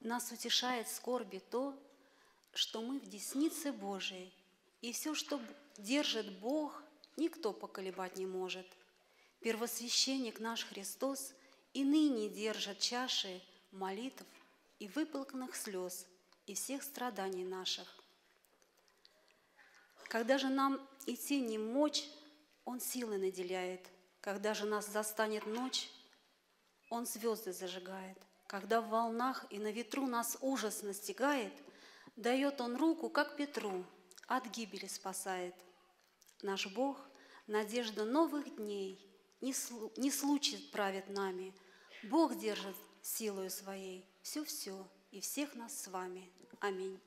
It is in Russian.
Нас утешает скорби то, что мы в деснице Божией, и все, что держит Бог, никто поколебать не может. Первосвященник наш Христос и ныне держит чаши молитв и выплаканных слез и всех страданий наших. Когда же нам идти не мочь, Он силы наделяет. Когда же нас застанет ночь, Он звезды зажигает. Когда в волнах и на ветру нас ужас настигает, Дает Он руку, как Петру, от гибели спасает. Наш Бог – надежда новых дней, не случай правит нами. Бог держит силою своей все-все и всех нас с вами. Аминь.